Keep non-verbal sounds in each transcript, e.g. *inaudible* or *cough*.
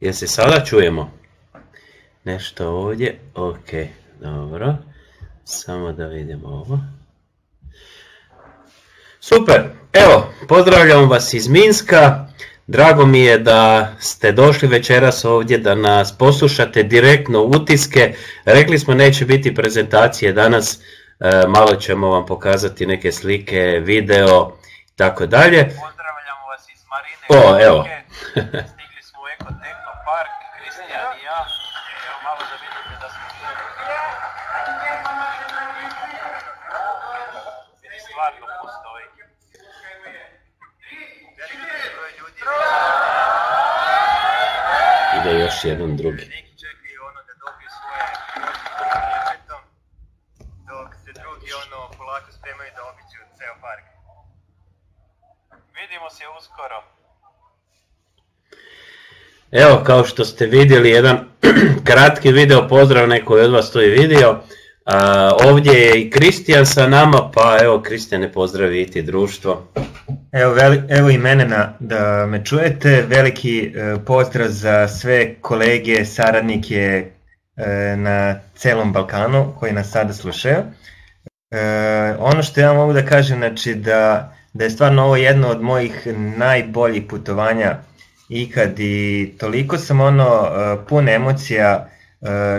Jel se sada čujemo? Nešto ovdje, ok, dobro. Samo da vidimo ovo. Super, evo, pozdravljam vas iz Minska. Drago mi je da ste došli večeras ovdje da nas poslušate direktno utiske. Rekli smo neće biti prezentacije danas, e, malo ćemo vam pokazati neke slike, video i tako dalje. Pozdravljamo vas iz Marine. O, evo. Stigli smo u Eko još jedan drugi. Neki čekaju da dobiju svoje ljepetom, dok se drugi ono polako spremaju da obiđu ceo park. Vidimo se uskoro. Evo, kao što ste vidjeli, jedan *clears throat* kratki video, pozdrav neko je od vas to i vidio. A, ovdje je i Kristijan sa nama, pa evo Kristijane pozdravi ti društvo. Evo, veli, evo i mene na, da me čujete, veliki e, pozdrav za sve kolege, saradnike e, na celom Balkanu koji nas sada slušaju. E, ono što ja mogu da kažem, znači da, da je stvarno ovo jedno od mojih najboljih putovanja ikad i toliko sam ono e, pun emocija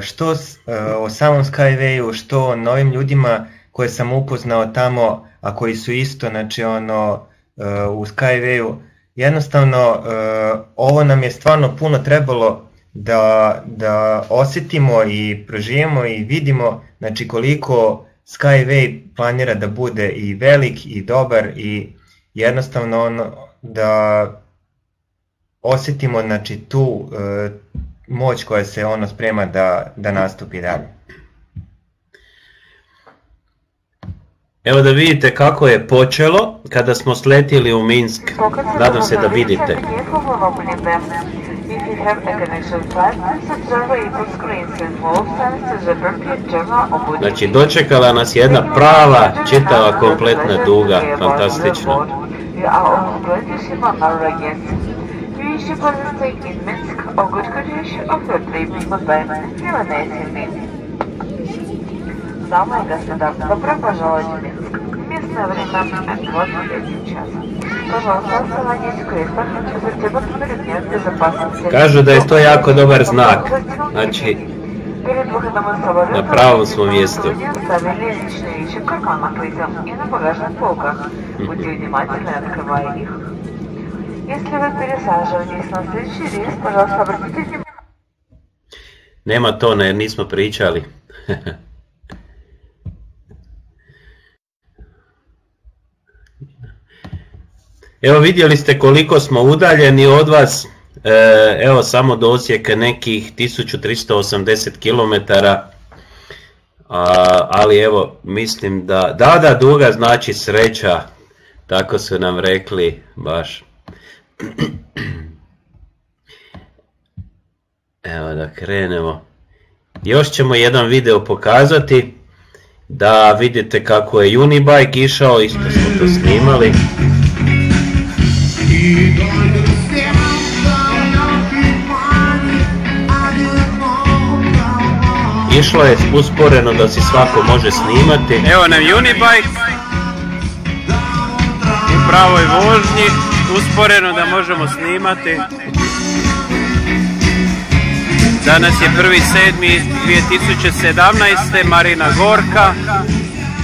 što s- e, o samom Skywayu, što o novim ljudima koje sam upoznao tamo, a koji su isto, znači ono, e, u Skywayu. Jednostavno, e, ovo nam je stvarno puno trebalo da, da osetimo i proživimo i vidimo znači koliko Skyway planira da bude i velik i dobar i jednostavno ono da osetimo znači tu e, moć koja se ono sprema da, da nastupi dalje. Evo da vidite kako je počelo kada smo sletili u Minsk. Nadam se da vidite. If you have a connection and. Znači dočekala nas jedna prava, čitava, kompletna duga, fantastično. We are on in Minsk of good condition of your treatment was eliminating me. Дамы и господа, добро пожаловать в Минск. Местное время 23 часа. Kažu da je to jako dobar znak, znači na pravom smo mjestu. Mm -hmm. Если вы пересаживаетесь на следующий рейс, пожалуйста, обратите внимание. nema to, jer nismo pričali. *laughs* Evo vidjeli ste koliko smo udaljeni od vas, E, evo samo do Osijeka nekih 1380 km, ali evo mislim da, da da duga znači sreća, tako su nam rekli baš. *clears throat* Evo da krenemo. Još ćemo jedan video pokazati da vidite kako je Unibike išao, isto smo to snimali. Išlo je usporeno da si svako može snimati. Evo nam Unibike u pravoj vožnji, usporeno da možemo snimati. Danas je 1.7.2017. Marina Gorka,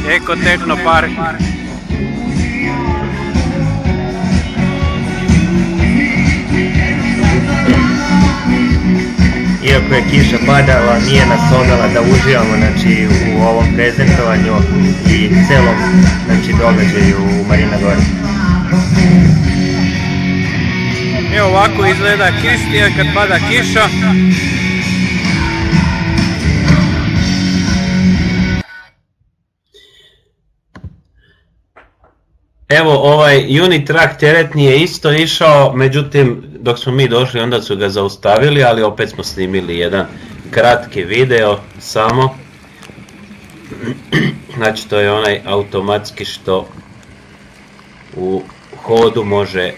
Eko Park. Iako je kiša padala, nije nas odala da uživamo znači, u ovom prezentovanju i celom znači, događaju u Marina Gori. Evo ovako izgleda Kristija kad pada kiša. Evo ovaj Unitrack teretni je isto išao, međutim dok smo mi došli onda su ga zaustavili, ali opet smo snimili jedan kratki video samo. *clears throat* Znači to je onaj automatski što u hodu može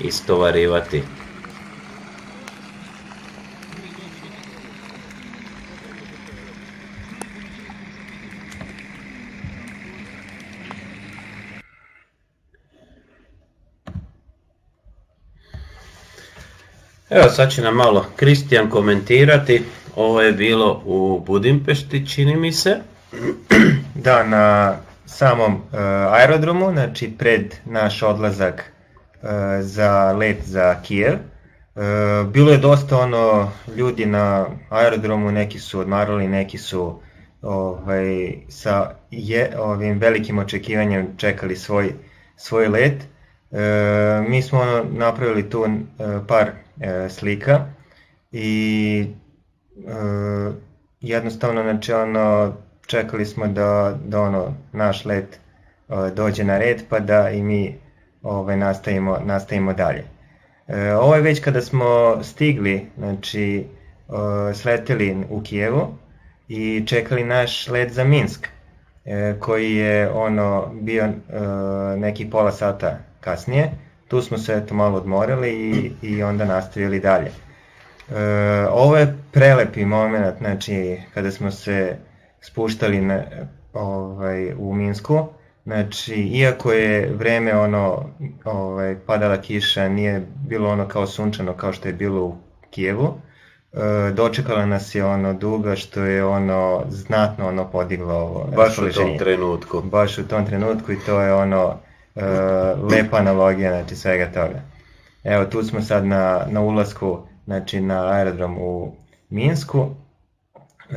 istovarivati. Evo sad će nam malo Kristijan komentirati, ovo je bilo u Budimpešti čini mi se. Da, na samom e, aerodromu, znači pred naš odlazak za let za Kijev. Uh, bilo je dosta ono ljudi na aerodromu, neki su odmarali, neki su ovaj, sa je, ovim velikim očekivanjem čekali svoj, svoj let. E, mi smo ono, napravili tu e, par e, slika i e, jednostavno znači ono čekali smo da, da ono naš let e, dođe na red pa da i mi ovaj, nastavimo, nastavimo dalje. E, ovo je već kada smo stigli, znači e, sleteli u Kijevu i čekali naš let za Minsk e, koji je ono bio e, neki pola sata kasnije. Tu smo se eto malo odmorili i, i onda nastavili dalje. E, ovo je prelepi moment, znači kada smo se spuštali na, ovaj, u Minsku, znači iako je vreme ono, ovaj, padala kiša, nije bilo ono kao sunčano kao što je bilo u Kijevu, e, dočekala nas je ono duga što je ono znatno ono podiglo ovo Baš u tom trenutku. Baš u tom trenutku i to je ono e, lepa analogija znači svega toga. Evo tu smo sad na, na ulasku znači na aerodrom u Minsku. E,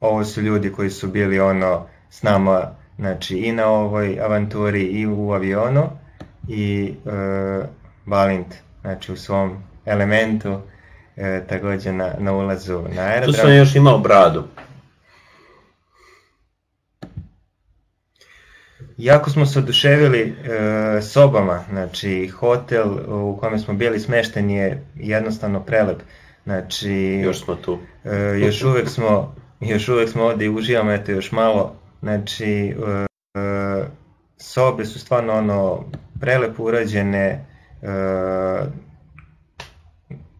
ovo su ljudi koji su bili ono s nama znači i na ovoj avanturi i u avionu i e, Balint znači u svom elementu e, takođe na, na ulazu na aerodrom. Tu sam još imao bradu. Jako smo se oduševili e, sobama, znači hotel u kome smo bili smešteni je jednostavno prelep. Znači, Još smo tu. e, još uvek smo još uvek smo ovde i uživamo eto još malo. Znači, e, e, sobe su stvarno ono prelepo urađene, e,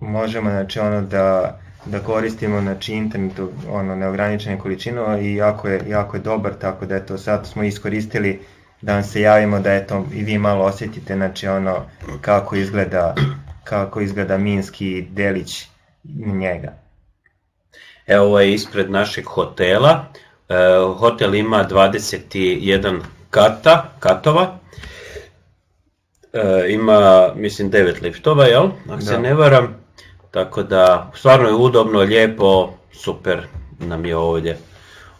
možemo znači ono da da koristimo znači internet u ono neograničene količine i jako je jako je dobar tako da eto sad smo iskoristili da vam se javimo da eto i vi malo osjetite znači ono kako izgleda kako izgleda minski delić njega. Evo je ispred našeg hotela. E, hotel ima 21 kata, katova. E, ima, mislim, 9 liftova, jel? Ako se ne varam. Tako da, stvarno je udobno, lijepo, super nam je ovdje.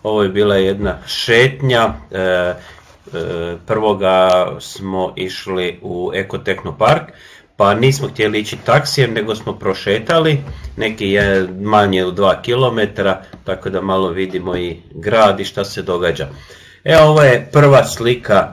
Ovo je bila jedna šetnja. E, prvoga smo išli u Ekotehno park, pa nismo htjeli ići taksijem, nego smo prošetali, neki je manje od 2 km, tako da malo vidimo i grad i šta se događa. Evo ovo je prva slika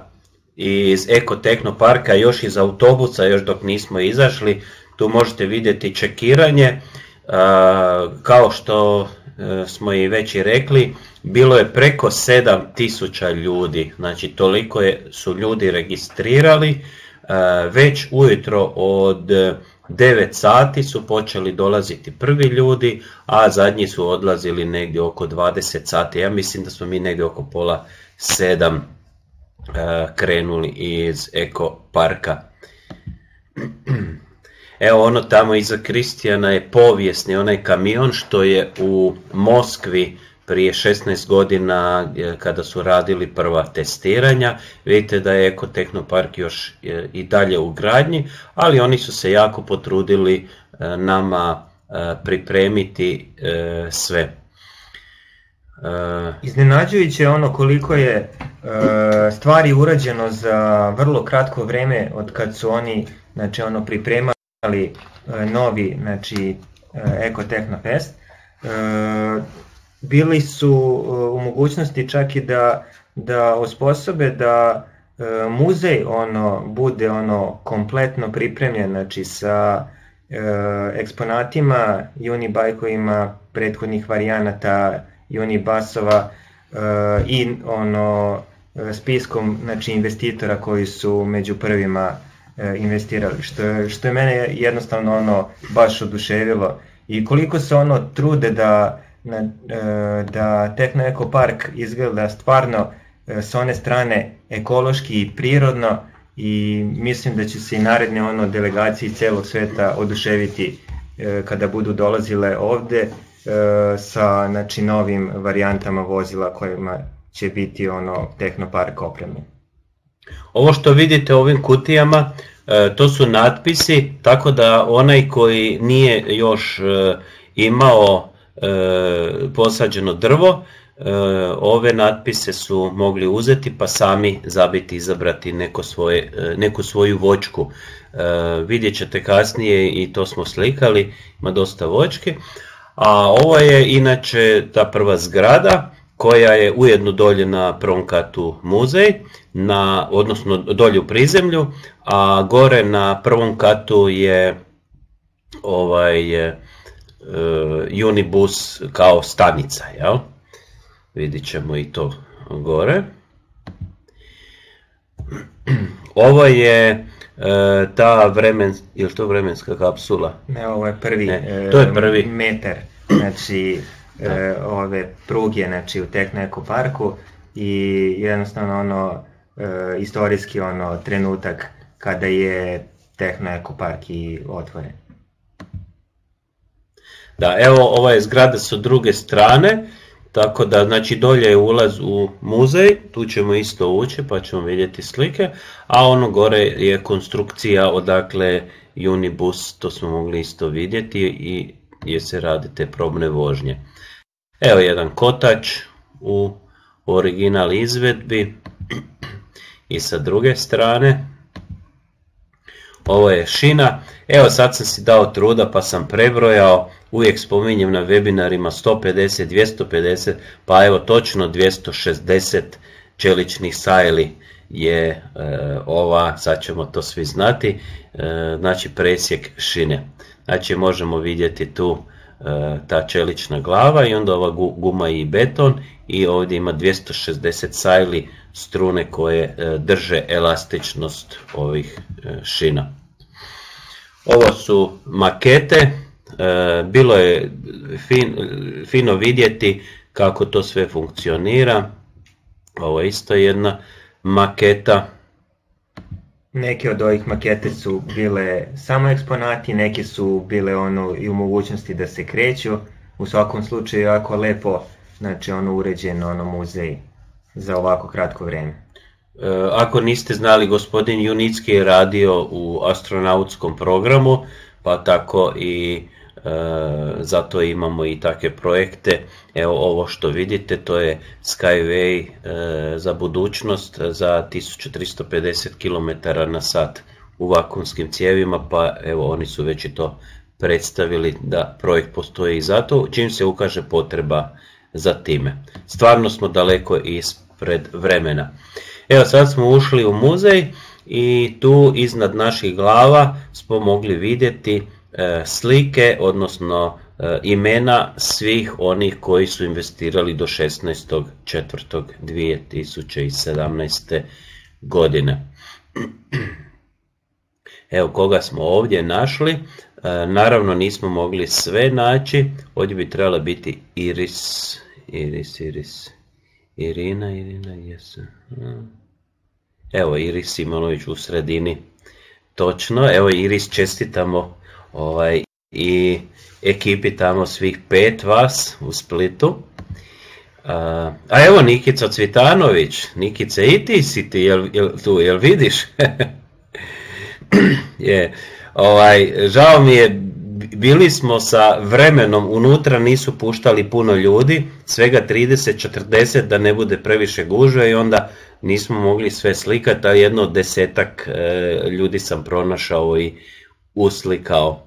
iz Ekotehno parka, još iz autobusa, još dok nismo izašli, tu možete vidjeti čekiranje, a, kao što e, smo i već i rekli, bilo je preko 7000 ljudi, znači toliko su ljudi registrirali, e, već ujutro od 9 sati su počeli dolaziti prvi ljudi, a zadnji su odlazili negdje oko 20 sati. Ja mislim da smo mi negdje oko pola 7 e, krenuli iz Eko parka. *clears throat* Evo ono tamo iza Kristijana je povijesni onaj kamion što je u Moskvi prije 16 godina e, kada su radili prva testiranja. Vidite da je Ekotehnopark još e, i dalje u gradnji, ali oni su se jako potrudili e, nama pripremiti sve. Iznenađujuće je ono koliko je stvari urađeno za vrlo kratko vreme od kad su oni znači ono pripremali novi znači Eko Technofest. E, bili su e, u mogućnosti čak i da da osposobe da e, muzej ono bude ono kompletno pripremljen znači sa e, eksponatima unibajkovima prethodnih varijanata unibasova e, i ono spiskom znači investitora koji su među prvima e, investirali što je, što je mene jednostavno ono baš oduševilo. I koliko se ono trude da na, e, da Tehno Eko Park izgleda stvarno e, s one strane ekološki i prirodno i mislim da će se i naredne ono delegacije celog sveta oduševiti e, kada budu dolazile ovde sa znači, novim varijantama vozila kojima će biti ono tehnopark opremljen. Ovo što vidite u ovim kutijama, to su natpisi, tako da onaj koji nije još imao posađeno drvo, ove natpise su mogli uzeti pa sami zabiti izabrati neko svoje, neku svoju vočku. Vidjet ćete kasnije i to smo slikali, ima dosta vočke. A ovo je inače ta prva zgrada koja je ujedno dolje na prvom katu muzej, na, odnosno dolje u prizemlju, a gore na prvom katu je ovaj Unibus kao stanica, jel? Vidit ćemo i to gore. *clears throat* Ovo je e, ta vremen, je to vremenska kapsula? Ne, ovo je prvi, ne, to je prvi. metar, znači e, ove pruge znači, u Tehno parku i jednostavno ono e, istorijski ono trenutak kada je Tehno park i otvoren. Da, evo ova zgrada sa druge strane, tako da znači dolje je ulaz u muzej, tu ćemo isto ući pa ćemo vidjeti slike, a ono gore je konstrukcija odakle Unibus, to smo mogli isto vidjeti i gdje se radi te probne vožnje. Evo jedan kotač u original izvedbi i sa druge strane. Ovo je šina. Evo sad sam si dao truda pa sam prebrojao. Uvijek spominjem na webinarima 150, 250, pa evo točno 260 čeličnih sajli je e, ova, sad ćemo to svi znati, e, znači presjek šine. Znači možemo vidjeti tu E, ta čelična glava i onda ova guma i beton i ovdje ima 260 sajli strune koje e, drže elastičnost ovih e, šina. Ovo su makete, bilo je fin, fino vidjeti kako to sve funkcionira. Ovo je isto jedna maketa Neke od ovih makete su bile samo eksponati, neke su bile ono i u mogućnosti da se kreću. U svakom slučaju jako lepo, znači ono uređen ono muzej za ovako kratko vreme. E, ako niste znali, gospodin Junicki je radio u astronautskom programu, pa tako i E, zato imamo i takve projekte. Evo ovo što vidite to je Skyway e, za budućnost za 1350 km na sat u vakuumskim cijevima, pa evo oni su već i to predstavili da projekt postoji i zato, čim se ukaže potreba za time. Stvarno smo daleko ispred vremena. Evo sad smo ušli u muzej i tu iznad naših glava smo mogli vidjeti slike, odnosno e, imena svih onih koji su investirali do 16.4.2017. godine. *clears throat* Evo koga smo ovdje našli, e, naravno nismo mogli sve naći, ovdje bi trebala biti Iris, Iris, Iris, Irina, Irina, jesu. Evo Iris Simonović u sredini, točno, evo Iris čestitamo ovaj, i ekipi tamo svih pet vas u Splitu. A, evo Nikica Cvitanović, Nikice i ti si ti, jel, jel, tu, jel vidiš? *clears throat* je, ovaj, žao mi je, bili smo sa vremenom, unutra nisu puštali puno ljudi, svega 30-40 da ne bude previše gužve i onda nismo mogli sve slikati, a jedno desetak e, ljudi sam pronašao i uslikao.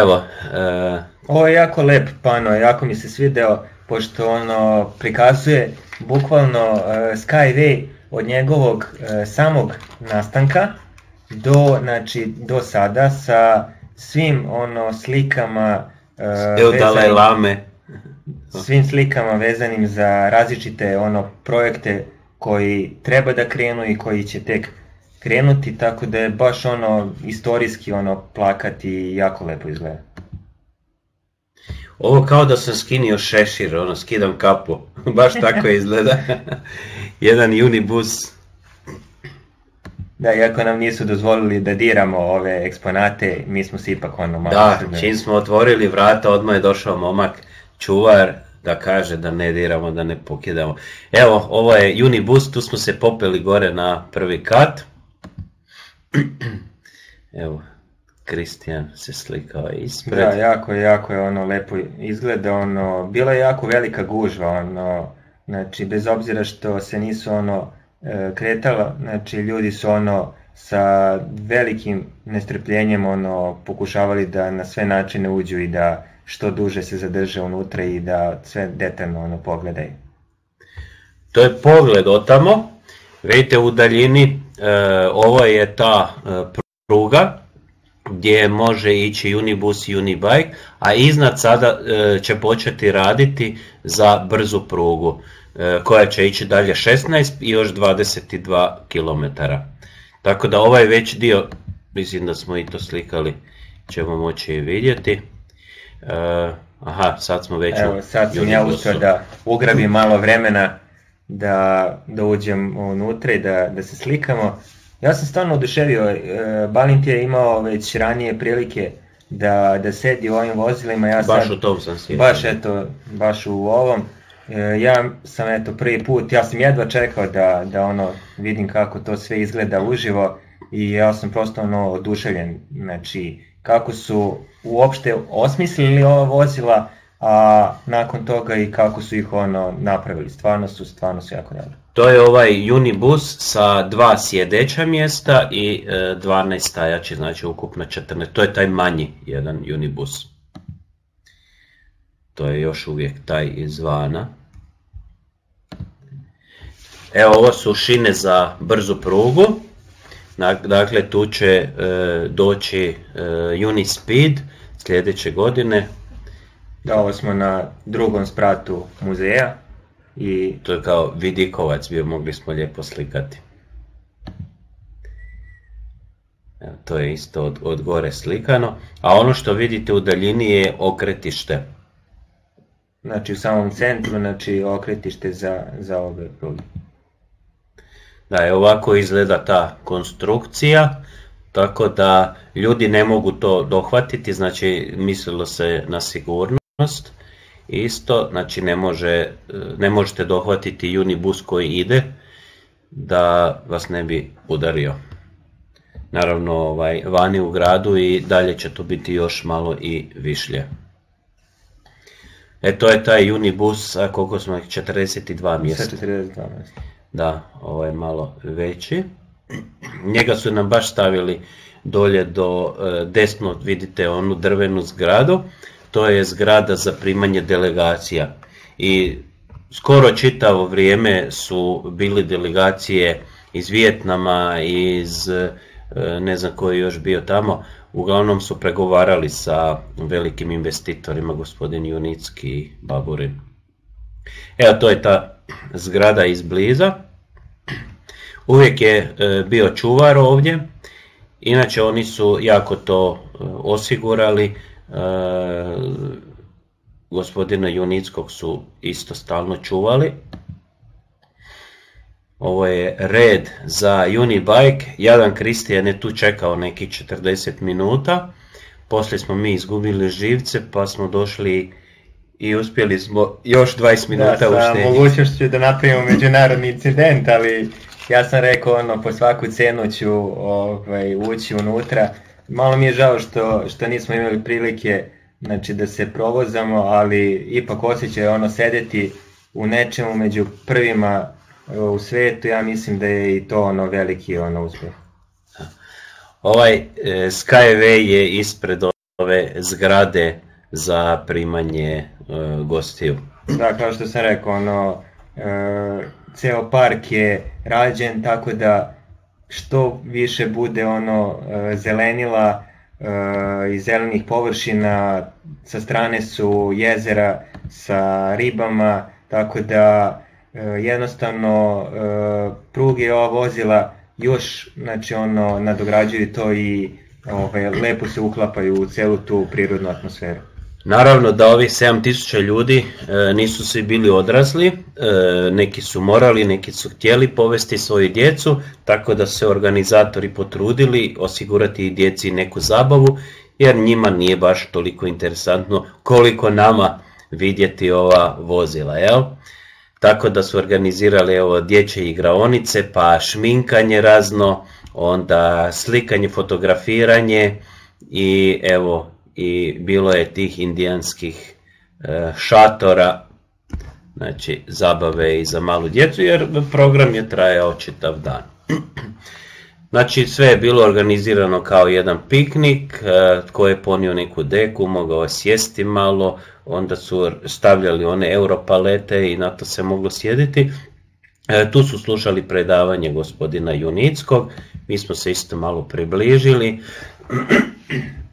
Evo. E... Ovo je jako lep pano, jako mi se svideo, pošto ono prikazuje bukvalno e, Skyway od njegovog e, samog nastanka do, znači, do sada sa svim ono slikama Evo Dalaj Lame. svim slikama vezanim za različite ono projekte koji treba da krenu i koji će tek krenuti, tako da je baš ono istorijski ono plakati jako lepo izgleda. Ovo kao da sam skinio šešir, ono, skidam kapu. *laughs* Baš tako izgleda. *laughs* Jedan unibus. Da, iako nam nisu dozvolili da diramo ove eksponate, mi smo se ipak ono malo... Da, čim smo otvorili vrata, odmah je došao momak, čuvar, da kaže da ne diramo, da ne pokidamo. Evo, ovo je unibus, tu smo se popeli gore na prvi kat. *clears throat* Evo, Kristijan se slikao ispred. Da, jako, jako je ono lepo izgleda, ono, bila je jako velika gužva, ono, znači bez obzira što se nisu ono e, kretala, znači ljudi su ono sa velikim nestrpljenjem ono pokušavali da na sve načine uđu i da što duže se zadrže unutra i da sve detaljno ono pogledaju. To je pogled otamo, vidite u daljini, ovo je ta e, pruga gdje može ići Unibus i Unibike, a iznad sada e, će početi raditi za brzu prugu e, koja će ići dalje 16 i još 22 km. Tako da ovaj već dio, mislim da smo i to slikali, ćemo moći i vidjeti. E, aha, sad smo već Evo, sad sam ja uspio da ugrabim malo vremena da, da uđem unutra i da, da se slikamo. Ja sam stvarno oduševio, e, Balint je imao već ranije prilike da, da sedi u ovim vozilima, ja Baš sad, u tom sam sjećan. baš eto, baš u ovom. E, ja sam eto prvi put, ja sam jedva čekao da, da ono vidim kako to sve izgleda uživo i ja sam prosto ono oduševljen, znači kako su uopšte osmislili ova vozila, a nakon toga i kako su ih ono napravili, stvarno su, stvarno su jako dobro. To je ovaj Unibus sa dva sjedeća mjesta i e, 12 stajači, znači ukupno 14. To je taj manji jedan Unibus. To je još uvijek taj izvana. Evo ovo su šine za brzu prugu. Dak- Dakle, tu će e, doći e, Unispeed sljedeće godine. Da, ovo smo na drugom spratu muzeja i To je kao vidikovac bio, mogli smo lijepo slikati. Evo, to je isto od, od gore slikano. A ono što vidite u daljini je okretište. znači u samom centru, znači okretište za, za ove pruge. Da, je ovako izgleda ta konstrukcija, tako da ljudi ne mogu to dohvatiti, znači mislilo se na sigurnost. Isto, znači ne, može, ne možete dohvatiti unibus koji ide da vas ne bi udario. Naravno, ovaj, vani u gradu i dalje će to biti još malo i višlje. E to je taj unibus, a koliko smo ih, 42 mjesta. Sve 42 mjesta. Da, ovo je malo veći. Njega su nam baš stavili dolje do e, desno, vidite onu drvenu zgradu. To je zgrada za primanje delegacija. I skoro čitavo vrijeme su bili delegacije iz Vijetnama, iz e, ne znam koji je još bio tamo. Uglavnom su pregovarali sa velikim investitorima, gospodin Junicki i Baburin. Evo to je ta zgrada izbliza. Uvijek je e, bio čuvar ovdje, inače oni su jako to e, osigurali. E, gospodina Junickog su isto stalno čuvali. Ovo je red za Unibike. Jadan Kristijan je tu čekao nekih 40 minuta. Poslije smo mi izgubili živce pa smo došli i uspjeli smo još 20 minuta da, sa mogućnošću da napravimo međunarodni incident, ali ja sam rekao ono, po svaku cenu ću ovaj, ući unutra. Malo mi je žao što, što nismo imali prilike znači, da se provozamo, ali ipak osjećaj ono sedeti u nečemu među prvima e, u svetu, ja mislim da je i to ono veliki ono uspjeh. Ovaj e, Skyway je ispred ove zgrade za primanje e, gostiju. Da, kao što sam rekao, ono, e, ceo park je rađen tako da što više bude ono e, zelenila e, i zelenih površina, sa strane su jezera sa ribama, tako da e, jednostavno pruge ova vozila još znači ono nadograđuju to i ovaj, lepo se uklapaju u celu tu prirodnu atmosferu. Naravno da ovih 7000 ljudi e, nisu svi bili odrasli, e, neki su morali, neki su htjeli povesti svoju djecu, tako da se organizatori potrudili osigurati i djeci neku zabavu, jer njima nije baš toliko interesantno koliko nama vidjeti ova vozila, jel? Tako da su organizirali evo dječje igraonice, pa šminkanje razno, onda slikanje, fotografiranje i evo i bilo je tih indijanskih e, šatora, znači zabave i za malu djecu jer program je trajao čitav dan. *clears throat* Znači sve je bilo organizirano kao jedan piknik, e, tko je ponio neku deku, mogao je sjesti malo, onda su stavljali one europalete i na to se moglo sjediti. E, tu su slušali predavanje gospodina Junickog, mi smo se isto malo približili. *clears throat*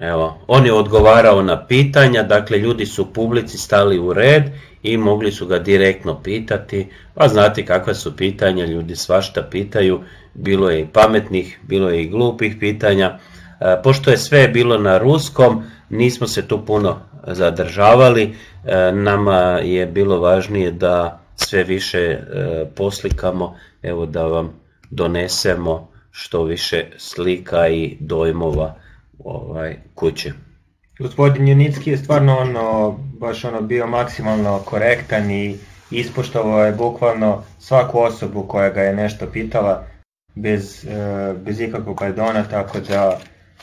Evo, on je odgovarao na pitanja, dakle ljudi su u publici stali u red i mogli su ga direktno pitati, pa znate kakva su pitanja, ljudi svašta pitaju, bilo je i pametnih, bilo je i glupih pitanja. E, pošto je sve bilo na ruskom, nismo se tu puno zadržavali, e, nama je bilo važnije da sve više e, poslikamo, evo da vam donesemo što više slika i dojmova ovaj, kuće. Gospodin Junicki je stvarno ono, baš ono bio maksimalno korektan i ispoštovao je bukvalno svaku osobu koja ga je nešto pitala bez, e, bez ikakvog pardona, tako da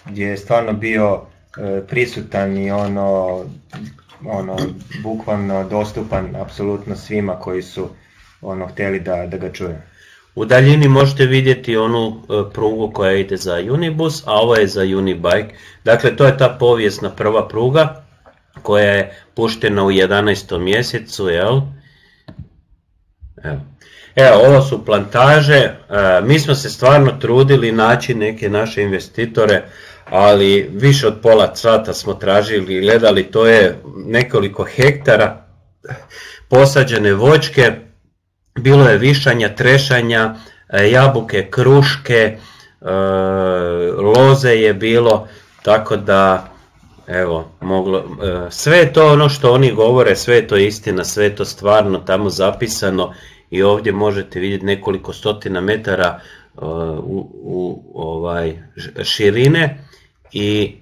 je stvarno bio e, prisutan i ono, ono bukvalno dostupan apsolutno svima koji su ono htjeli da, da ga čuju. U daljini možete vidjeti onu e, prugu koja ide za Unibus, a ova je za Unibike. Dakle, to je ta povijesna prva pruga koja je puštena u 11. mjesecu, jel? Evo. Evo, ovo su plantaže, e, mi smo se stvarno trudili naći neke naše investitore, ali više od pola sata smo tražili i gledali, to je nekoliko hektara posađene voćke, bilo je višanja, trešanja, e, jabuke, kruške, e, loze je bilo, tako da evo, moglo, e, sve je to ono što oni govore, sve je to istina, sve je to stvarno tamo zapisano i ovdje možete vidjeti nekoliko stotina metara u, u ovaj širine i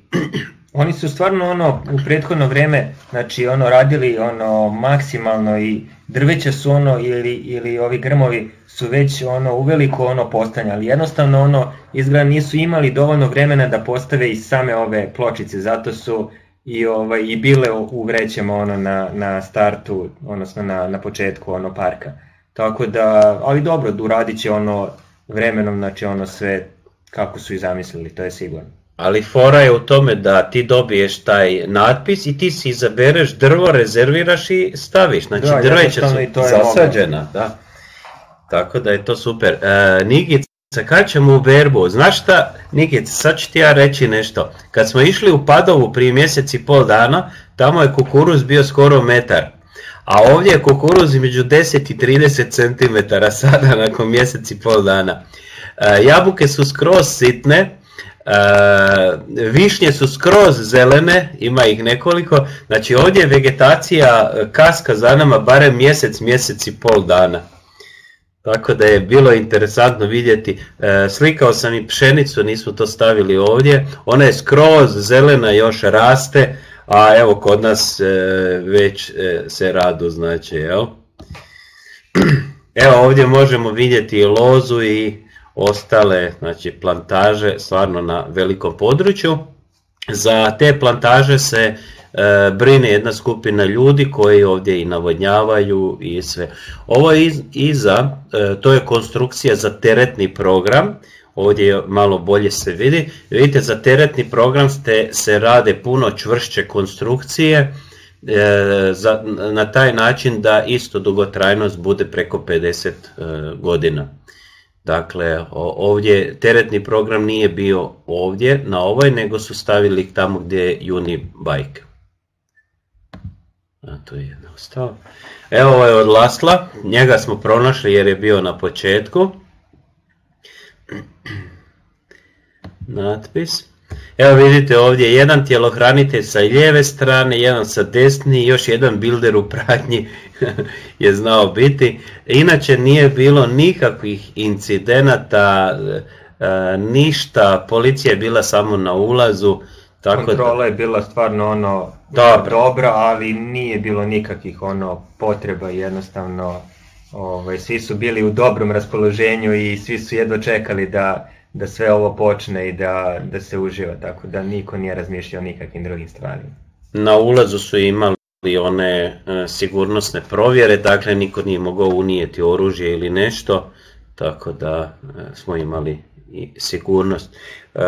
oni su stvarno ono u prethodno vrijeme znači ono radili ono maksimalno i drveća su ono ili, ili ovi grmovi su već ono uveliko ono postanjali. Jednostavno ono izgleda nisu imali dovoljno vremena da postave i same ove pločice, zato su i ovaj i bile u vrećama ono na, na startu, odnosno na, na početku ono parka. Tako da, ali dobro, uradit će ono vremenom, znači ono sve kako su i zamislili, to je sigurno. Ali fora je u tome da ti dobiješ taj natpis i ti si izabereš drvo, rezerviraš i staviš. Znači da, drveća su zasađena. Da. Tako da je to super. E, Nigica, kad ćemo u berbu? Znaš šta, Nigica, sad ću ti ja reći nešto. Kad smo išli u Padovu prije mjesec i pol dana, tamo je kukuruz bio skoro metar. A ovdje je kukuruz među 10 i 30 cm sada nakon mjesec i pol dana. E, jabuke su skroz sitne, višnje su skroz zelene, ima ih nekoliko, znači ovdje je vegetacija e, kaska za nama barem mjesec, mjesec i pol dana. Tako da je bilo interesantno vidjeti, e, slikao sam i pšenicu, nismo to stavili ovdje, ona je skroz zelena, još raste, a evo kod nas već se radu znači, jel? *clears throat* Evo ovdje možemo vidjeti lozu i ostale znači, plantaže stvarno na velikom području. Za te plantaže se e, brine jedna skupina ljudi koji ovdje i navodnjavaju i sve. Ovo iz, iza, e, to je konstrukcija za teretni program, ovdje malo bolje se vidi. Vidite, za teretni program ste, se rade puno čvršće konstrukcije, e, za, na taj način da isto dugotrajnost bude preko 50 godina. Dakle, ovdje teretni program nije bio ovdje na ovoj, nego su stavili tamo gdje je Unibike. A to je jedno ostao. Evo ovo je od Lasla, njega smo pronašli jer je bio na početku. *clears throat* natpis. Evo vidite ovdje jedan tjelohranitelj sa lijeve strane, jedan sa desni i još jedan bilder u pratnji *laughs* je znao biti. Inače nije bilo nikakvih incidenata, e, ništa, policija je bila samo na ulazu. Tako Kontrola je bila stvarno ono dobra. dobra, ali nije bilo nikakvih ono potreba jednostavno. Ovaj, svi su bili u dobrom raspoloženju i svi su jedva čekali da, da sve ovo počne i da, da se uživa, tako da niko nije razmišljao nikakvim drugim stvarima. Na ulazu su imali one e, sigurnosne provjere, dakle niko nije mogao unijeti oružje ili nešto, tako da e, smo imali i sigurnost. E,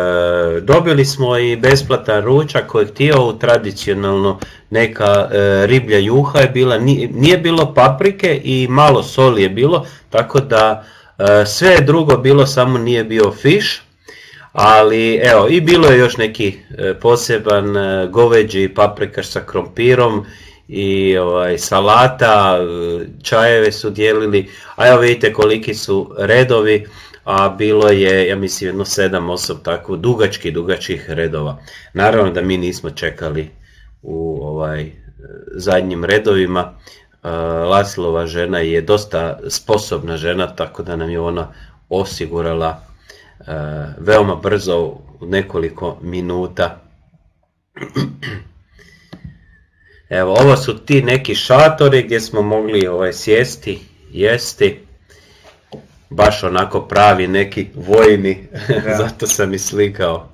dobili smo i besplatan ručak koji je htio u tradicionalno neka riblja juha je bila, nije bilo paprike i malo soli je bilo, tako da sve je drugo bilo, samo nije bio fiš. Ali evo i bilo je još neki poseban goveđi paprikaš sa krompirom i ovaj, salata, čajeve su dijelili, a evo vidite koliki su redovi, a bilo je, ja mislim, jedno sedam osob tako dugački, dugačkih redova. Naravno da mi nismo čekali u ovaj zadnjim redovima, Laslova žena je dosta sposobna žena, tako da nam je ona osigurala veoma brzo u nekoliko minuta *clears throat* Evo, ovo su ti neki šatori gdje smo mogli ovaj, sjesti, jesti. Baš onako pravi neki vojni, *laughs* zato sam i slikao.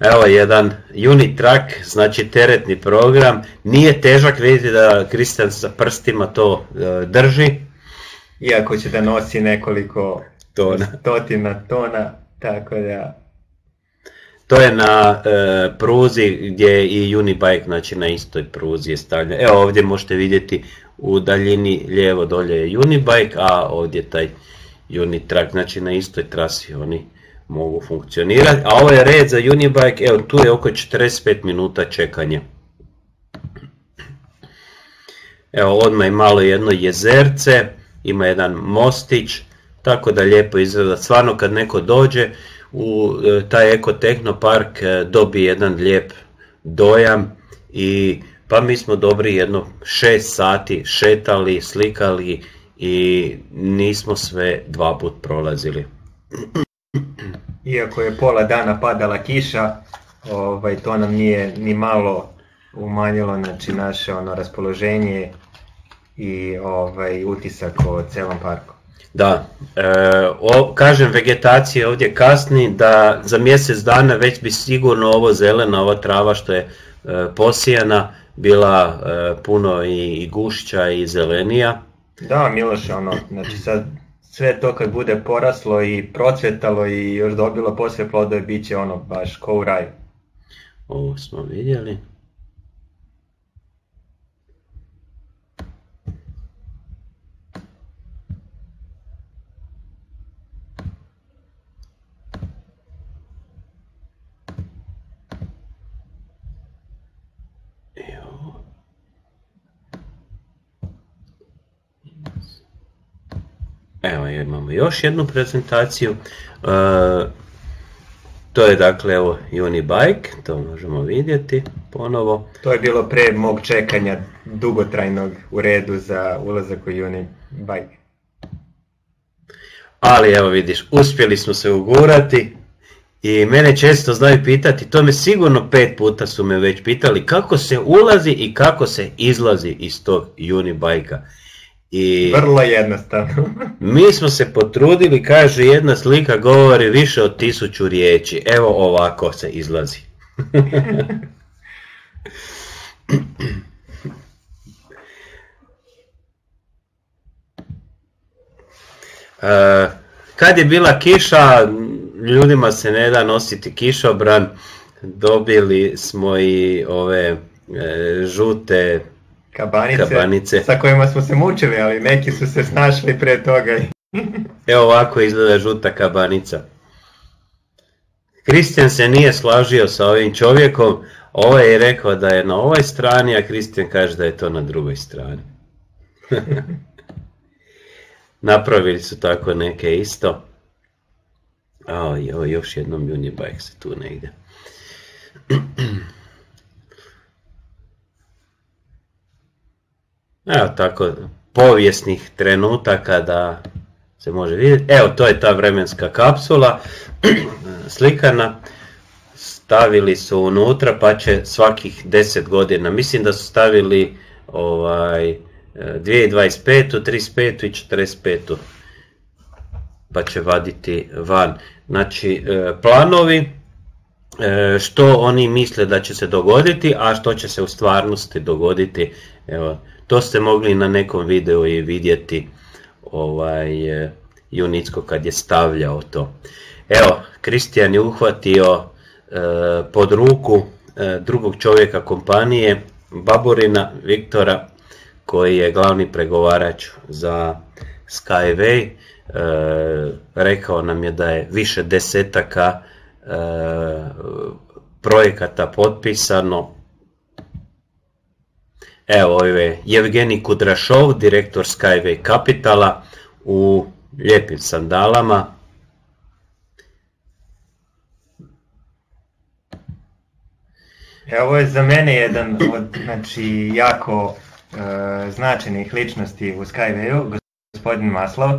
Evo jedan Unitrack, znači teretni program. Nije težak, vidite da Kristijan sa prstima to e, drži. Iako će da nosi nekoliko tona. *laughs* stotina tona, tako da to je na e, pruzi gdje je i Unibike, znači na istoj pruzi je stavljen. Evo ovdje možete vidjeti u daljini lijevo dolje je Unibike, a ovdje taj Unitrack, znači na istoj trasi oni mogu funkcionirati. A ovo je red za Unibike, evo tu je oko 45 minuta čekanja. Evo odmah je malo jedno jezerce, ima jedan mostić, tako da lijepo izgleda. Stvarno kad neko dođe, u e, taj Eko Park e, dobije jedan lijep dojam i pa mi smo dobri jedno šest sati šetali, slikali i nismo sve dva put prolazili. Iako je pola dana padala kiša, ovaj, to nam nije ni malo umanjilo znači, naše ono, raspoloženje i ovaj, utisak o celom parku. Da, e, o, kažem vegetacija ovdje kasni da za mjesec dana već bi sigurno ovo zelena, ova trava što je e, posijana bila e, puno i, i gušća i zelenija. Da, Miloš, ono, znači sad sve to kad bude poraslo i procvjetalo i još dobilo posve plodove, bit će ono baš ko u raju. Ovo smo vidjeli. Evo imamo još jednu prezentaciju. E, to je dakle evo Unibike, to možemo vidjeti ponovo. To je bilo pre mog čekanja dugotrajnog u redu za ulazak u Unibike. Ali evo vidiš, uspjeli smo se ugurati i mene često znaju pitati, to me sigurno pet puta su me već pitali, kako se ulazi i kako se izlazi iz tog Unibajka. I Vrlo jednostavno. *laughs* mi smo se potrudili, kaže jedna slika govori više od tisuću riječi. Evo ovako se izlazi. *laughs* E, kad je bila kiša, ljudima se ne da nositi kišobran, dobili smo i ove e, žute kabanice, kabanice, sa kojima smo se mučili, ali neki su se snašli pre toga. *laughs* Evo ovako izgleda žuta kabanica. Kristijan se nije slažio sa ovim čovjekom, ovaj je rekao da je na ovoj strani, a Kristijan kaže da je to na drugoj strani. *laughs* Napravili su tako neke isto. A, jo, još jednom Unibike se tu negdje. *clears throat* Evo tako, povijesnih trenutaka da se može vidjeti. Evo, to je ta vremenska kapsula *clears throat* slikana. Stavili su unutra pa će svakih 10 godina, mislim da su stavili ovaj, 2025. 35. i 45. pa će vaditi van. Znači, e, planovi, e, što oni misle da će se dogoditi, a što će se u stvarnosti dogoditi. Evo, to ste mogli na nekom videu i vidjeti ovaj, e, Junicko kad je stavljao to. Evo, Kristijan je uhvatio pod ruku drugog čovjeka kompanije, Baburina Viktora, koji je glavni pregovarač za Skyway, e, rekao nam je da je više desetaka e, projekata potpisano. Evo je Evgeni Kudrašov, direktor Skyway Capitala u lijepim sandalama. Ovo je za mene jedan od znači, jako E, značajnih ličnosti u Skywayu, gospodin Maslov.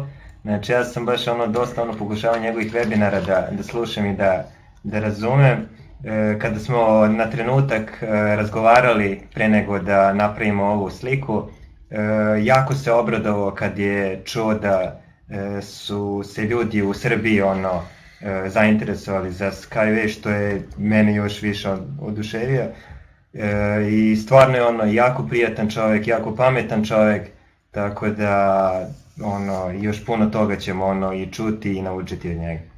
Znači ja sam baš ono dosta ono pokušavao njegovih webinara da, da slušam i da, da razumem. E, kada smo na trenutak e, razgovarali pre nego da napravimo ovu sliku, jako se obradovao kad je čuo da su se ljudi u Srbiji ono zainteresovali za Skyway što je mene još više oduševio. E, I stvarno je ono jako prijatan čovjek, jako pametan čovjek, tako da ono, još puno toga ćemo ono i čuti i naučiti od njega.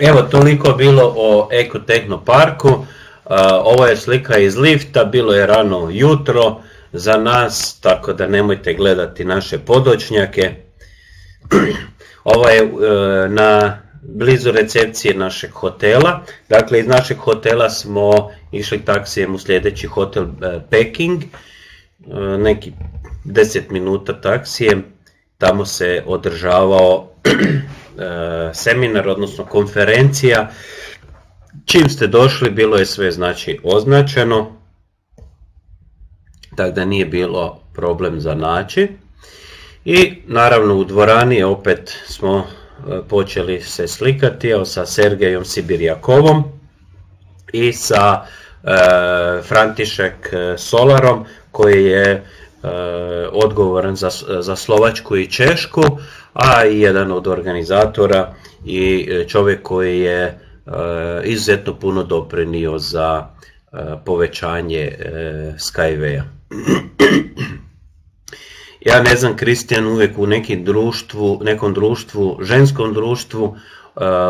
Evo toliko bilo o Eko Parku. E, ovo je slika iz lifta, bilo je rano jutro za nas, tako da nemojte gledati naše podočnjake. *clears throat* Ovo je e, na blizu recepcije našeg hotela. Dakle, iz našeg hotela smo išli taksijem u sljedeći hotel e, Peking, neki 10 minuta taksijem. Tamo se održavao e, *clears throat* seminar, odnosno konferencija. Čim ste došli, bilo je sve znači označeno, tako da nije bilo problem za naći. I naravno u dvorani opet smo počeli se slikati sa Sergejom Sibirjakovom i sa e, František Solarom koji je odgovoran za, za Slovačku i Češku, a i jedan od organizatora i čovjek koji je e, izuzetno puno doprinio za povećanje Skywaya. *clears throat* Ja ne znam, Kristijan uvijek u nekim društvu, nekom društvu, ženskom društvu,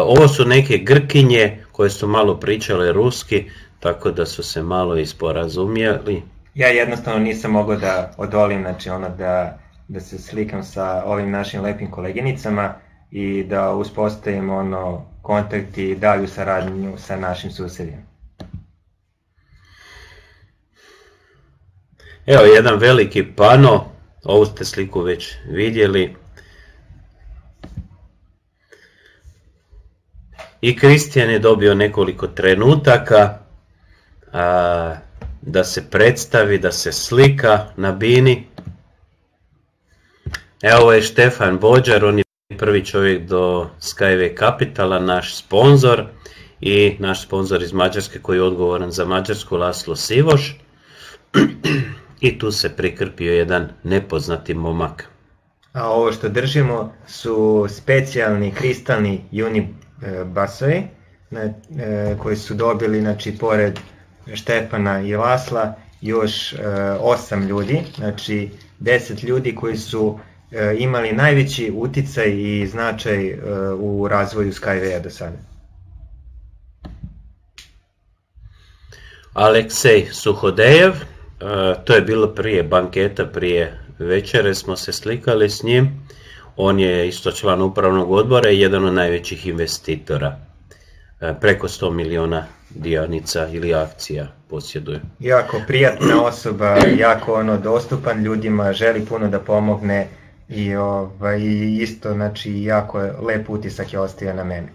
ovo su neke Grkinje koje su malo pričale ruski, tako da su se malo isporazumjeli. Ja jednostavno nisam mogao da odolim, znači ono da, da se slikam sa ovim našim lepim koleginicama i da uspostavim ono kontakt i dalju saradnju sa našim susjedima. Evo jedan veliki pano Ovu ste sliku već vidjeli. I Kristijan je dobio nekoliko trenutaka a, da se predstavi, da se slika na bini. Evo je Štefan Bođar, on je prvi čovjek do Skyway Capitala, naš sponzor i naš sponzor iz Mađarske koji je odgovoran za Mađarsku, Laslo Sivoš. *clears throat* i tu se prikrpio jedan nepoznati momak. A ovo što držimo su specijalni kristalni juni basovi e, koji su dobili znači, pored Štefana i Lasla još e, osam ljudi, znači deset ljudi koji su imali najveći uticaj i značaj u razvoju Skywaya do sada. Aleksej Suhodejev, to je bilo prije banketa, prije večere smo se slikali s njim. On je isto član upravnog odbora i jedan od najvećih investitora. Preko 100 milijuna dionica ili akcija posjeduje. Jako prijatna osoba, jako ono dostupan ljudima, želi puno da pomogne i ovaj, isto znači jako lep utisak je ostavio na mene.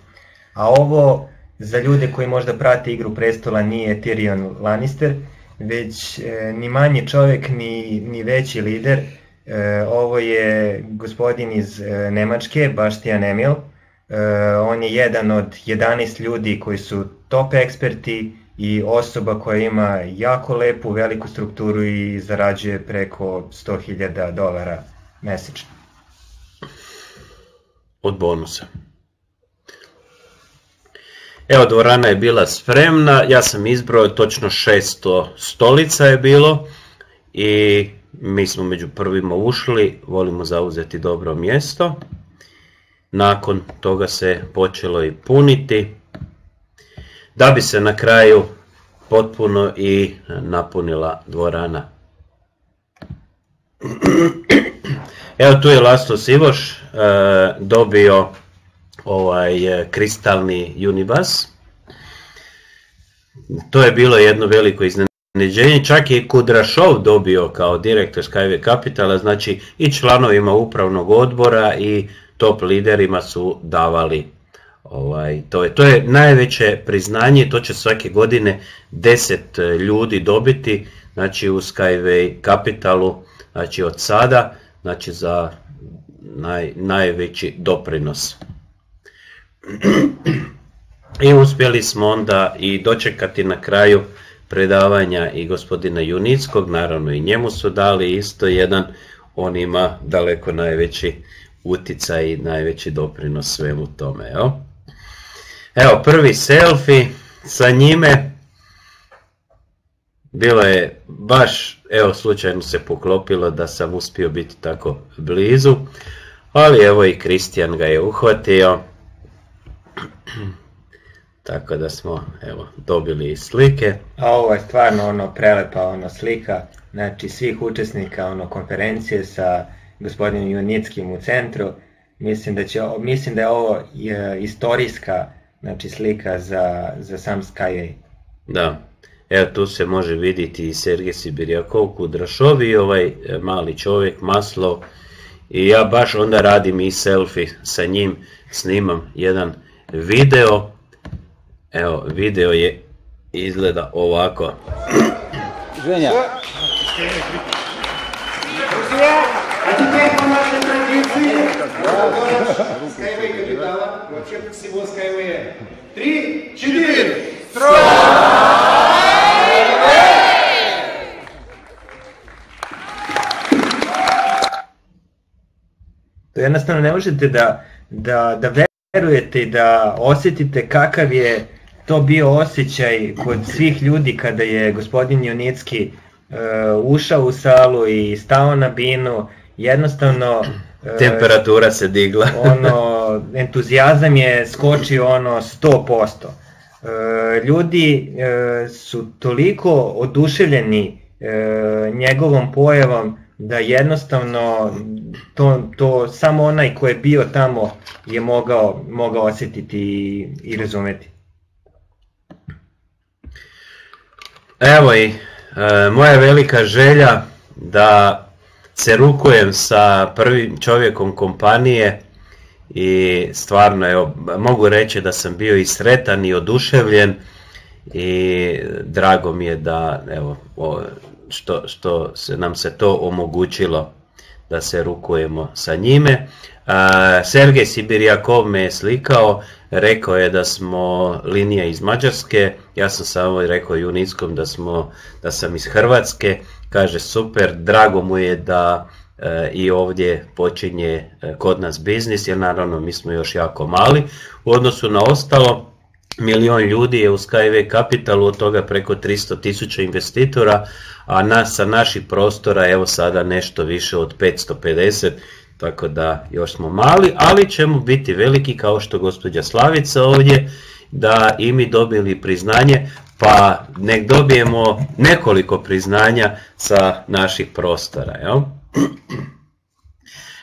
A ovo za ljude koji možda prate igru prestola nije Tyrion Lannister, već e, ni manji čovjek ni, ni veći lider. E, ovo je gospodin iz e, Nemačke, Bastian Emil. E, on je jedan od 11 ljudi koji su top eksperti i osoba koja ima jako lepu, veliku strukturu i zarađuje preko 100.000 dolara mesečno. Od bonusa. Evo, dvorana je bila spremna, ja sam izbrao točno 600 stolica je bilo i mi smo među prvima ušli, volimo zauzeti dobro mjesto. Nakon toga se počelo i puniti, da bi se na kraju potpuno i napunila dvorana. *clears throat* Evo tu je Laslo Sivoš e, dobio ovaj e, kristalni Unibus. To je bilo jedno veliko iznenađenje, čak je Kudrašov dobio kao direktor Skyway Capitala, znači i članovima upravnog odbora i top liderima su davali ovaj, to, je, to je najveće priznanje, to će svake godine 10 ljudi dobiti, znači u Skyway Capitalu, znači od sada, znači za naj, najveći doprinos. I uspjeli smo onda i dočekati na kraju predavanja i gospodina Junickog, naravno i njemu su dali isto jedan, on ima daleko najveći uticaj i najveći doprinos svemu tome. Evo prvi selfie sa njime, bilo je baš, evo slučajno se poklopilo da sam uspio biti tako blizu, ali evo i Kristijan ga je uhvatio. *clears throat* Tako da smo evo, dobili i slike. A ovo je stvarno ono prelepa ono slika, znači svih učesnika ono konferencije sa gospodin Junetskim u centru. Mislim da, će, mislim da je ovo e, istorijska znači, slika za, za sam Skyway. Da, evo tu se može vidjeti i Sergej Sibirjakov Kudrašov i ovaj e, mali čovjek maslo. I ja baš onda radim i selfie sa njim, snimam jedan video. Evo, video je izgleda ovako. Ženja. Ženja. а теперь по нашей традиции Skyway капитала, вообще всего Skyway. Три, четыре. To jednostavno ne možete da, da, da verujete i da osjetite kakav je to bio osjećaj kod svih ljudi kada je gospodin Junicki uh, ušao u salu i stao na binu, jednostavno uh, *clears throat* Temperatura se digla. *laughs* ono, *laughs* entuzijazam je skočio ono 100%. E, ljudi e, su toliko oduševljeni e, njegovom pojavom da jednostavno to, to samo onaj ko je bio tamo je mogao, mogao osjetiti i, i razumeti. Evo i e, moja velika želja da se rukujem sa prvim čovjekom kompanije i stvarno evo, mogu reći da sam bio i sretan i oduševljen i drago mi je da evo, što, što se nam se to omogućilo da se rukujemo sa njime. A, Sergej Sibirjakov me je slikao, rekao je da smo linija iz Mađarske, ja sam samo rekao Junickom da, smo, da sam iz Hrvatske, kaže super, drago mu je da e, i ovdje počinje e, kod nas biznis, jer naravno mi smo još jako mali. U odnosu na ostalo, milion ljudi je u Skyway Capitalu, od toga preko 300 tisuća investitora, a nas sa naših prostora evo sada nešto više od 550, tako da još smo mali, ali ćemo biti veliki kao što gospođa Slavica ovdje, da i mi dobili priznanje, pa nek dobijemo nekoliko priznanja sa naših prostora. Jel?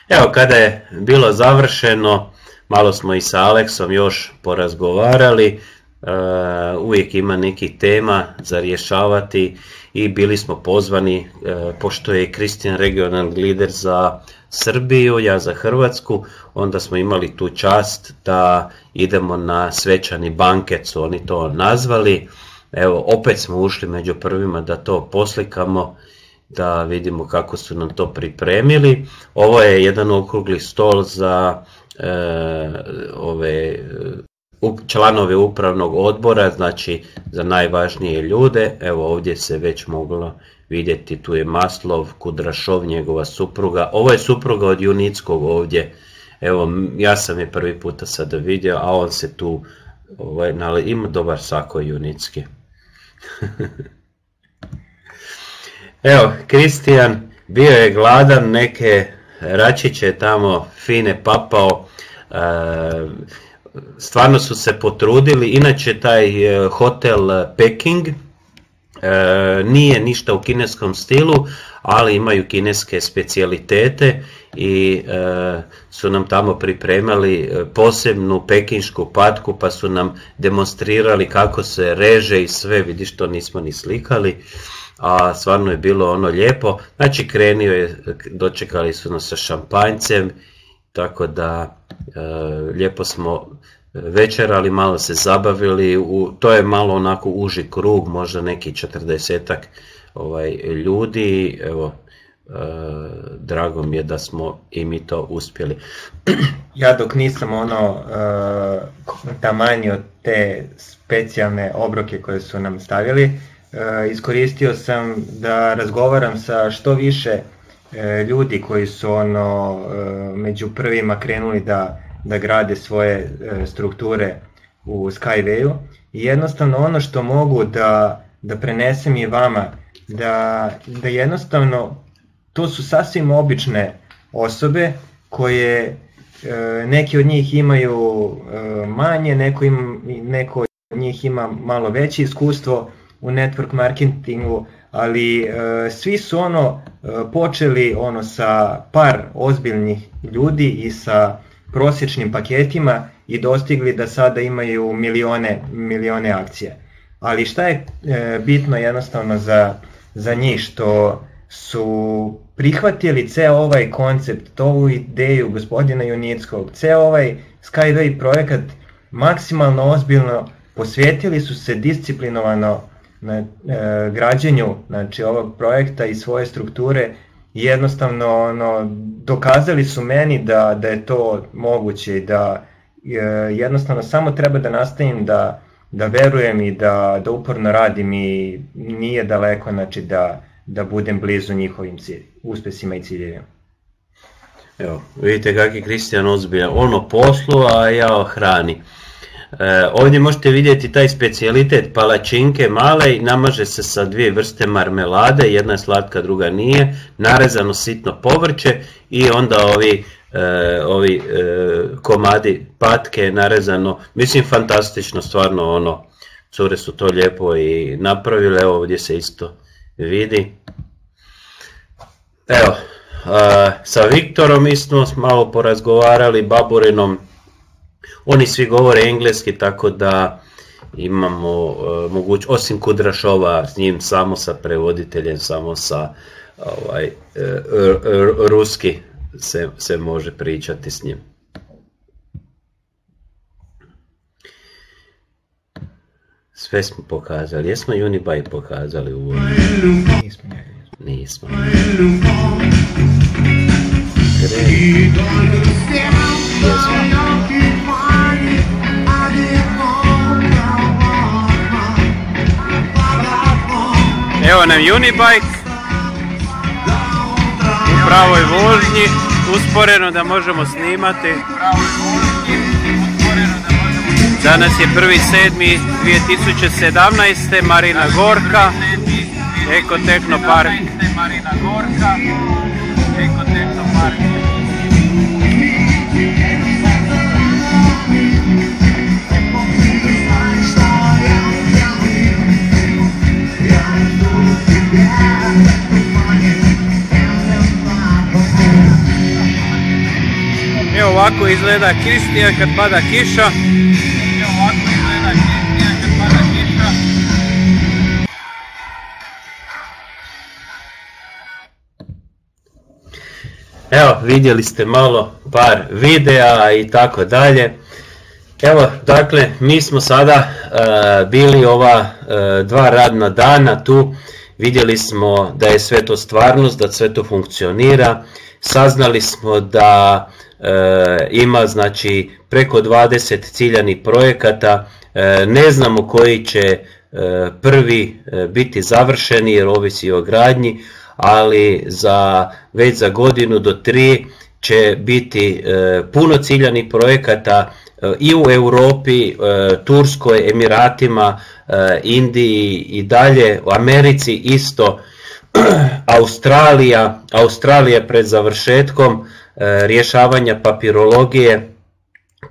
Evo kada je bilo završeno, malo smo i sa Aleksom još porazgovarali, Uh, uvijek ima nekih tema za rješavati i bili smo pozvani, uh, pošto je Kristijan regionalni lider za Srbiju, ja za Hrvatsku, onda smo imali tu čast da idemo na svečani banket, su oni to nazvali. Evo, opet smo ušli među prvima da to poslikamo, da vidimo kako su nam to pripremili. Ovo je jedan okrugli stol za e, ove članove upravnog odbora, znači za najvažnije ljude. Evo ovdje se već moglo vidjeti, tu je Maslov, Kudrašov, njegova supruga. Ovo je supruga od Junickog ovdje. Evo, ja sam je prvi puta sada vidio, a on se tu, ovaj, ima dobar sako Junicki. *laughs* Evo, Kristijan bio je gladan, neke račiće tamo fine papao, e, stvarno su se potrudili, inače taj e, hotel Peking e, nije ništa u kineskom stilu, ali imaju kineske specijalitete i su nam tamo pripremali posebnu pekinšku patku pa su nam demonstrirali kako se reže i sve, vidiš to nismo ni slikali a stvarno je bilo ono lijepo. Znači krenio je, dočekali su nas sa šampanjcem, tako da e, lijepo smo večerali, malo se zabavili, u, to je malo onako uži krug, možda neki četrdesetak ovaj, ljudi, evo, e, drago mi je da smo i mi to uspjeli. Ja dok nisam ono e, tamanio te specijalne obroke koje su nam stavili, E, iskoristio sam da razgovaram sa što više e, ljudi koji su ono među prvima krenuli da, da grade svoje strukture u Skywayu i jednostavno ono što mogu da, da prenesem i vama da, da jednostavno to su sasvim obične osobe koje neki od njih imaju manje, neko, im, neko od njih ima malo veće iskustvo, u network marketingu, ali e, svi su ono e, počeli ono sa par ozbiljnih ljudi i sa prosječnim paketima i dostigli da sada imaju milione, milione akcije. Ali šta je e, bitno jednostavno za, za njih što su prihvatili ceo ovaj koncept, ovu ideju gospodina Junickog, ceo ovaj Skyway projekat maksimalno ozbiljno posvetili su se disciplinovano na e, građenju znači, ovog projekta i svoje strukture. Jednostavno ono, dokazali su meni da, da je to moguće i da e, jednostavno samo treba da nastavim da, da verujem i da, da uporno radim i nije daleko znači, da, da budem blizu njihovim cilj, uspesima i ciljevima. Evo, vidite kak je Kristijan ozbiljan, ono poslu, a ja o hrani. E, ovdje možete vidjeti taj specijalitet palačinke male i namaže se sa dvije vrste marmelade, jedna je slatka, druga nije, narezano sitno povrće i onda ovi, e, ovi e, komadi patke narezano, mislim fantastično, stvarno ono, cure su to lijepo i napravile, ovdje se isto vidi. Evo, sa Viktorom mi smo malo porazgovarali, Baburinom, oni svi govore engleski, tako da imamo uh, moguć, osim Kudrašova, s njim samo sa prevoditeljem, samo sa ovaj, uh, ruski se, se može pričati s njim. Sve smo pokazali. Jesmo Unibaj pokazali u Nismo. Nismo. Evo nam Unibike u pravoj vožnji, usporeno da možemo snimati. Danas je 1.7.2017. Marina Gorka, Eko Park. Marina Gorka, Eko Park. Evo ovako izgleda Kristijan kad pada kiša. Evo vidjeli ste malo par videa i tako dalje. Evo, dakle, mi smo sada e, bili ova e, dva radna dana tu, vidjeli smo da je sve to stvarnost, da sve to funkcionira, saznali smo da e, ima znači preko 20 ciljanih projekata, ne znamo koji će prvi biti završeni jer ovisi o gradnji, ali za već za godinu do tri će biti puno ciljanih projekata i u Europi, e, Turskoj, Emiratima, e, Indiji i dalje, u Americi isto, *clears throat* Australija, Australija pred završetkom e, rješavanja papirologije,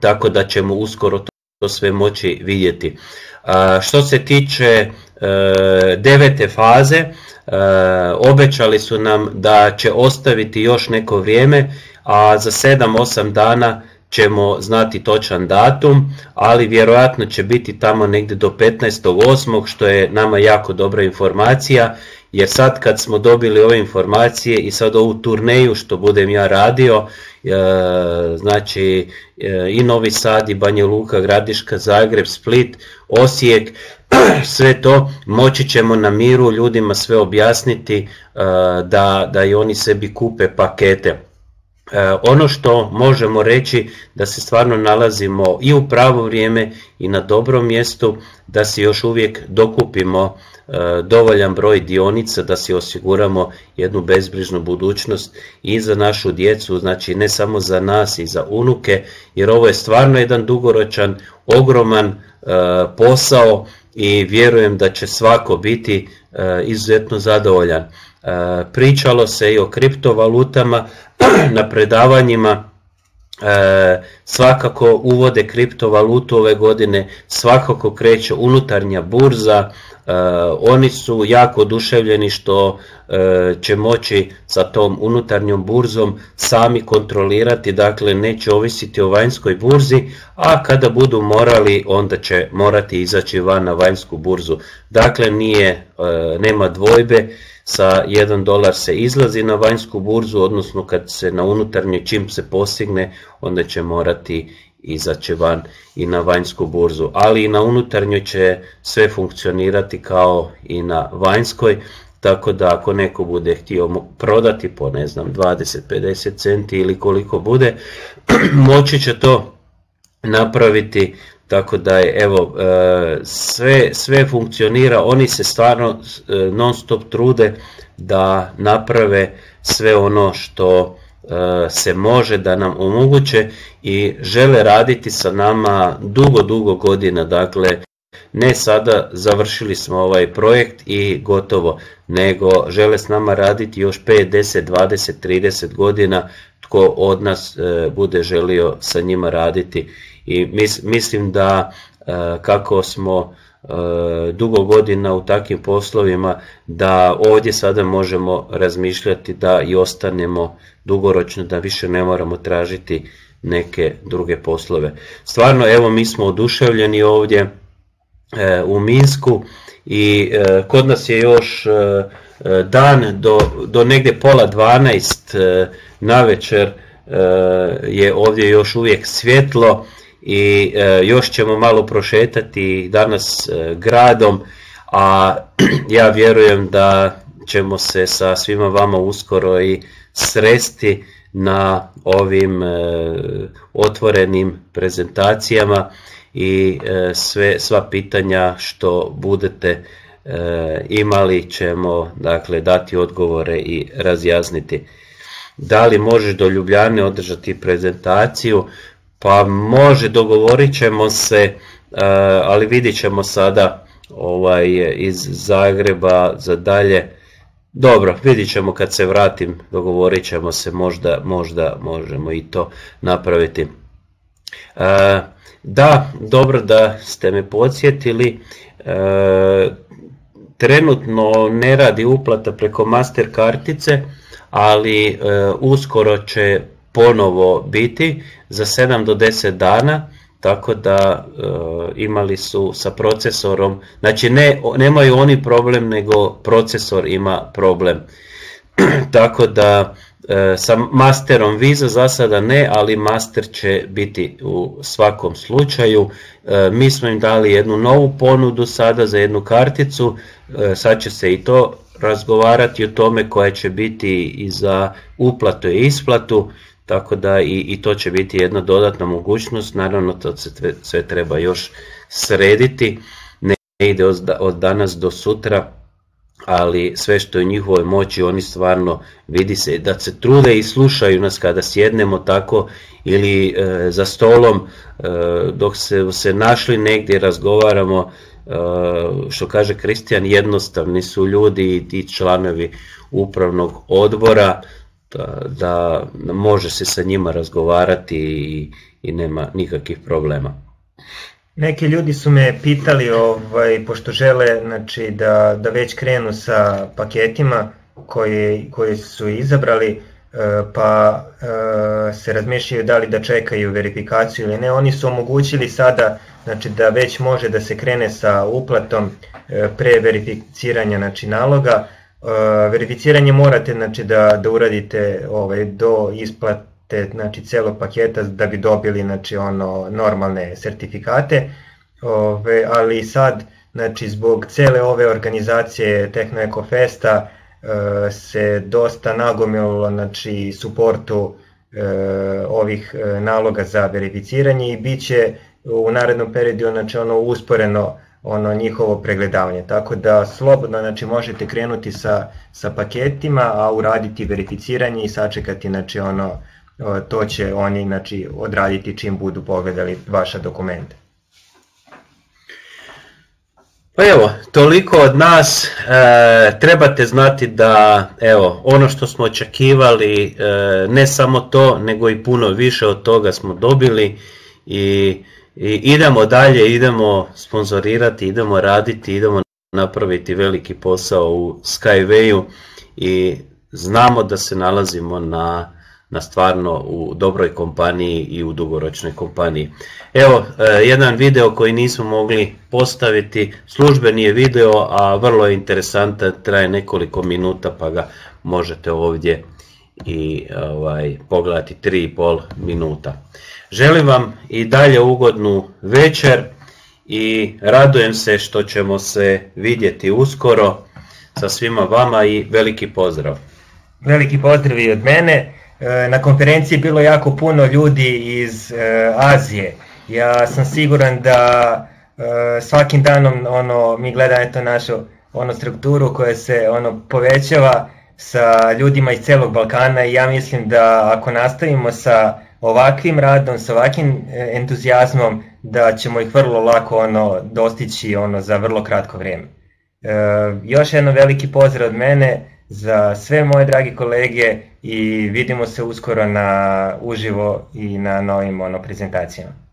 tako da ćemo uskoro to sve moći vidjeti. Što se tiče devete faze, obećali su nam da će ostaviti još neko vrijeme, a za 7-8 dana ćemo znati točan datum, ali vjerojatno će biti tamo negdje do 15.8. što je nama jako dobra informacija, jer sad kad smo dobili ove informacije i sad ovu turneju što budem ja radio, e, znači e, i Novi Sad i Banja Luka, Gradiška, Zagreb, Split, Osijek, *clears throat* sve to moći ćemo na miru ljudima sve objasniti e, da, da i oni sebi kupe pakete. E, ono što možemo reći da se stvarno nalazimo i u pravo vrijeme i na dobrom mjestu, da si još uvijek dokupimo e, dovoljan broj dionica, da si osiguramo jednu bezbrižnu budućnost i za našu djecu, znači ne samo za nas i za unuke, jer ovo je stvarno jedan dugoročan, ogroman e, posao i vjerujem da će svako biti izuzetno zadovoljan. Pričalo se i o kriptovalutama, *clears throat* na predavanjima e, svakako uvode kriptovalutu ove godine, svakako kreće unutarnja burza, e, oni su jako oduševljeni što e, će moći sa tom unutarnjom burzom sami kontrolirati, dakle neće ovisiti o vanjskoj burzi, a kada budu morali onda će morati izaći van na vanjsku burzu. Dakle nije, nema dvojbe, sa 1 dolar se izlazi na vanjsku burzu, odnosno kad se na unutarnjoj čim se postigne, onda će morati izaći van i na vanjsku burzu. Ali i na unutarnjoj će sve funkcionirati kao i na vanjskoj, tako da ako neko bude htio prodati po ne znam 20-50 centi ili koliko bude, *clears throat* moći će to napraviti tako da je evo e, sve, sve funkcionira, oni se stvarno e, non stop trude da naprave sve ono što e, se može da nam omoguće i žele raditi sa nama dugo, dugo godina, dakle ne sada završili smo ovaj projekt i gotovo, nego žele s nama raditi još 5, 10, 20, 30 godina. Tko od nas bude želio sa njima raditi i mislim da e, kako smo e, dugo godina u takvim poslovima da ovdje sada možemo razmišljati da i ostanemo dugoročno da više ne moramo tražiti neke druge poslove. Stvarno evo mi smo oduševljeni ovdje e, u Minsku i kod nas je još dan do, do negdje pola 12 na večer je ovdje još uvijek svjetlo i e, još ćemo malo prošetati danas e, gradom, a *clears throat* ja vjerujem da ćemo se sa svima vama uskoro i sresti na ovim e, otvorenim prezentacijama i sve, sva pitanja što budete imali ćemo dakle dati odgovore i razjasniti. Da li možeš do Ljubljane održati prezentaciju? Pa može, dogovorit ćemo se, e, ali vidit ćemo sada ovaj, iz Zagreba za dalje. Dobro, vidit ćemo kad se vratim, dogovorit ćemo se, možda, možda možemo i to napraviti. E, da, dobro da ste me podsjetili. E, trenutno ne radi uplata preko master kartice, ali uskoro će ponovo biti za 7 do 10 dana, tako da e, imali su sa procesorom, znači ne, nemaju oni problem nego procesor ima problem. *clears throat* tako da E, sa masterom viza za sada ne, ali master će biti u svakom slučaju. E, mi smo im dali jednu novu ponudu sada za jednu karticu, e, sad će se i to razgovarati o tome koja će biti i za uplatu i isplatu, tako da i, i to će biti jedna dodatna mogućnost, naravno to se sve, treba još srediti, ne ide od, od danas do sutra, ali sve što je u njihovoj moći oni stvarno vidi se da se trude i slušaju nas kada sjednemo tako ili e, za stolom e, dok se, se našli negdje razgovaramo e, što kaže Kristijan jednostavni su ljudi i ti članovi upravnog odbora da, da može se sa njima razgovarati i, i nema nikakvih problema. Neki ljudi su me pitali, ovaj, pošto žele znači, da, da već krenu sa paketima koje, koje su izabrali, e, pa e, se razmišljaju da li da čekaju verifikaciju ili ne. Oni su omogućili sada znači, da već može da se krene sa uplatom e, pre verificiranja znači, naloga. Verificiranje morate znači, da, da uradite ovaj, do isplate te znači celog paketa da bi dobili znači ono normalne sertifikate. Ove, ali sad znači zbog cele ove organizacije Techno Eco Festa e, se dosta nagomilo znači suportu e, ovih naloga za verificiranje i biće u narednom periodu znači ono usporeno ono njihovo pregledavanje. Tako da slobodno znači možete krenuti sa sa paketima, a uraditi verificiranje i sačekati znači ono to će oni znači, odraditi čim budu pogledali vaša dokumenta. Pa evo, toliko od nas, e, trebate znati da evo, ono što smo očekivali, e, ne samo to, nego i puno više od toga smo dobili i, i idemo dalje, idemo sponzorirati, idemo raditi, idemo napraviti veliki posao u Skywayu i znamo da se nalazimo na na stvarno u dobroj kompaniji i u dugoročnoj kompaniji. Evo, e, jedan video koji nismo mogli postaviti, službeni je video, a vrlo je interesantan, traje nekoliko minuta pa ga možete ovdje i ovaj, pogledati 3,5 minuta. Želim vam i dalje ugodnu večer i radujem se što ćemo se vidjeti uskoro sa svima vama i veliki pozdrav. Veliki pozdrav i od mene. E, na konferenciji je bilo jako puno ljudi iz e, Azije. Ja sam siguran da e, svakim danom ono mi gledamo eto našu ono strukturu koja se ono povećava sa ljudima iz celog Balkana i ja mislim da ako nastavimo sa ovakvim radom, sa ovakvim entuzijazmom, da ćemo ih vrlo lako ono dostići ono za vrlo kratko vrijeme. E, još jedno veliki pozdrav od mene za sve moje dragi kolege i vidimo se uskoro na uživo i na novim ono, prezentacijama.